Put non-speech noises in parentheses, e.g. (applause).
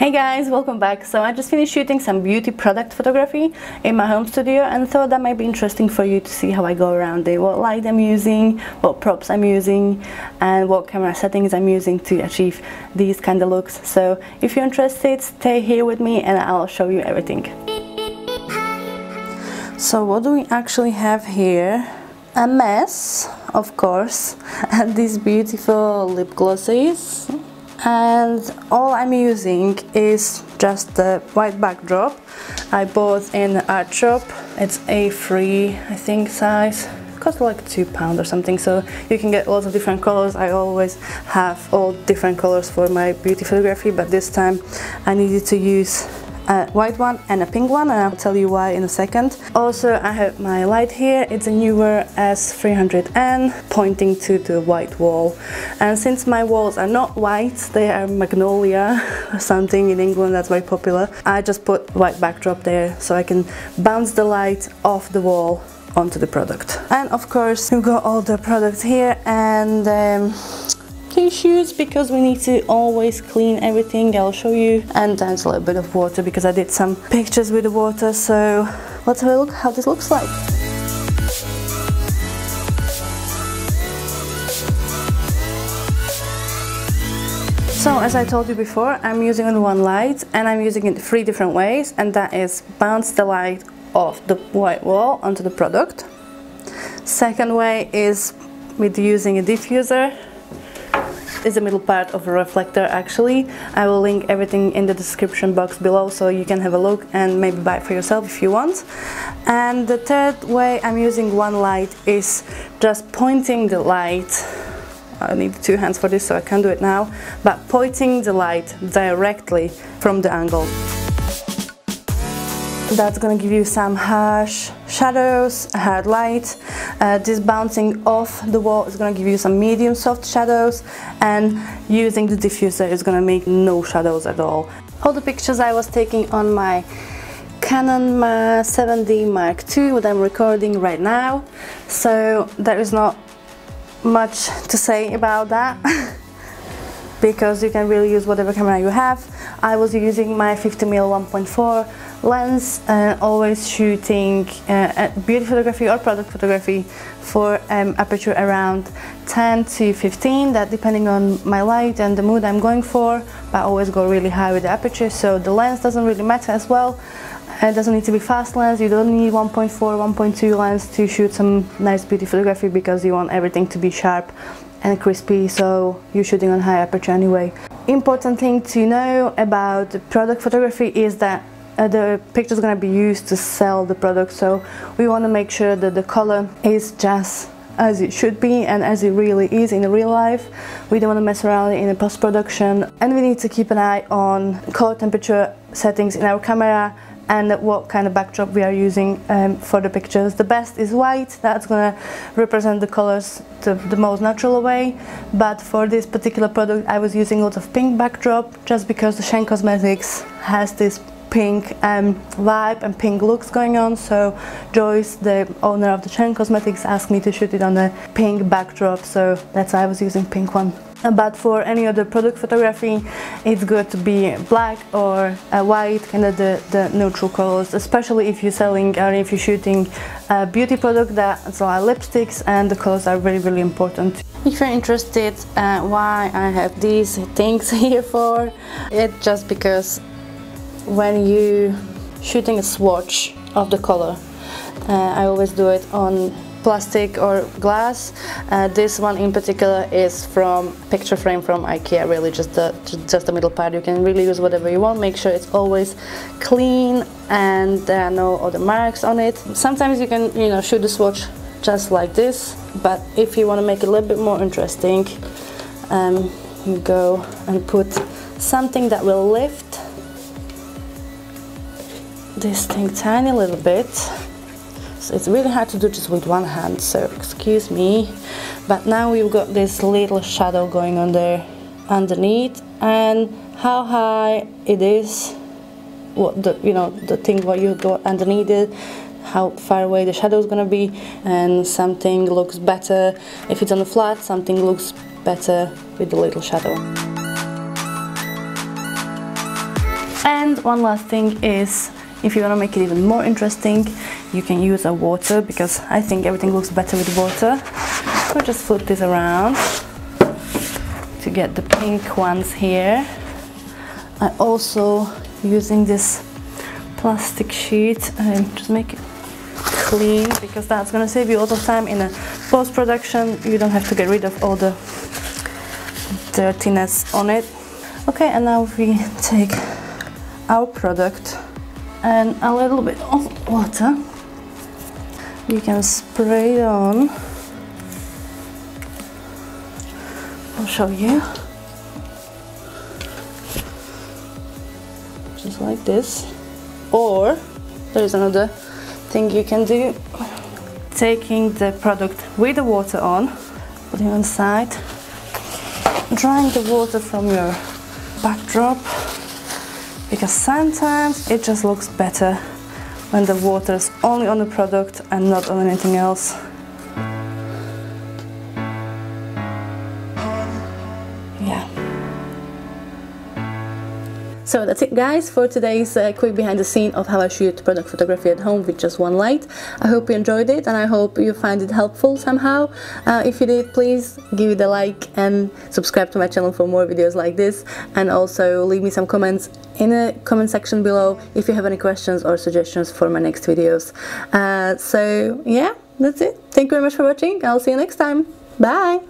Hey guys, welcome back. So I just finished shooting some beauty product photography in my home studio and thought that might be interesting for you to see how I go around it, what light I'm using, what props I'm using and what camera settings I'm using to achieve these kind of looks. So if you're interested, stay here with me and I'll show you everything. So what do we actually have here? A mess, of course, (laughs) and these beautiful lip glosses and all I'm using is just the white backdrop. I bought in art shop. It's A3 I think size. Cost like two pound or something so you can get lots of different colors. I always have all different colors for my beauty photography but this time I needed to use a white one and a pink one and I'll tell you why in a second. Also I have my light here, it's a Neewer S300N pointing to the white wall and since my walls are not white, they are magnolia or (laughs) something in England that's very popular, I just put white backdrop there so I can bounce the light off the wall onto the product. And of course you've got all the products here and um, tissues because we need to always clean everything. I'll show you. And there's a little bit of water because I did some pictures with the water. So let's have a look how this looks like. So as I told you before, I'm using only one light and I'm using it three different ways and that is bounce the light off the white wall onto the product. Second way is with using a diffuser is the middle part of a reflector actually. I will link everything in the description box below so you can have a look and maybe buy for yourself if you want. And the third way I'm using one light is just pointing the light I need two hands for this so I can't do it now but pointing the light directly from the angle. That's gonna give you some harsh shadows, hard light. Uh, this bouncing off the wall is gonna give you some medium soft shadows and using the diffuser is gonna make no shadows at all. All the pictures I was taking on my Canon 7D Mark II that I'm recording right now so there is not much to say about that (laughs) because you can really use whatever camera you have. I was using my 50mm 1.4 lens and always shooting uh, beauty photography or product photography for um, aperture around 10 to 15 that depending on my light and the mood I'm going for but I always go really high with the aperture so the lens doesn't really matter as well it doesn't need to be fast lens, you don't need 1.4, 1.2 lens to shoot some nice beauty photography because you want everything to be sharp and crispy so you're shooting on high aperture anyway. Important thing to know about product photography is that the picture is going to be used to sell the product so we want to make sure that the color is just as it should be and as it really is in real life. We don't want to mess around in the post-production and we need to keep an eye on color temperature settings in our camera and what kind of backdrop we are using um, for the pictures. The best is white, that's gonna represent the colors the, the, most natural way, but for this particular product I was using lots of pink backdrop just because the Shane Cosmetics has this pink um, vibe and pink looks going on. So Joyce, the owner of the Shane Cosmetics, asked me to shoot it on a pink backdrop. So that's why I was using pink one. But for any other product photography it's good to be black or white kind of the, the neutral colors especially if you're selling or if you're shooting a beauty product that's like lipsticks and the colors are really really important. If you're interested uh, why I have these things (laughs) here for it's just because when you shooting a swatch of the color uh, I always do it on plastic or glass. Uh, this one in particular is from picture frame from Ikea, really just the, just the middle part. You can really use whatever you want, make sure it's always clean and there are no other marks on it. Sometimes you can you know shoot the swatch just like this, but if you want to make it a little bit more interesting, um, you go and put something that will lift this thing tiny little bit. So it's really hard to do just with one hand so excuse me. But now we've got this little shadow going on there underneath and how high it is what the you know the thing what you got underneath it how far away the shadow is to be and something looks better. If it's on the flat something looks better with the little shadow. And one last thing is if you want to make it even more interesting, you can use a water because I think everything looks better with water. So just flip this around to get the pink ones here. I also using this plastic sheet and just make it clean because that's gonna save you a lot of time in a post-production. You don't have to get rid of all the dirtiness on it. Okay, and now we take our product and a little bit of water. You can spray it on. I'll show you. Just like this. Or there is another thing you can do. Taking the product with the water on, putting it side drying the water from your backdrop because sometimes it just looks better when the water is only on the product and not on anything else. So that's it guys for today's uh, quick behind the scene of how I shoot product photography at home with just one light. I hope you enjoyed it and I hope you find it helpful somehow. Uh, if you did please give it a like and subscribe to my channel for more videos like this and also leave me some comments in the comment section below if you have any questions or suggestions for my next videos. Uh, so yeah, that's it. Thank you very much for watching. I'll see you next time. Bye!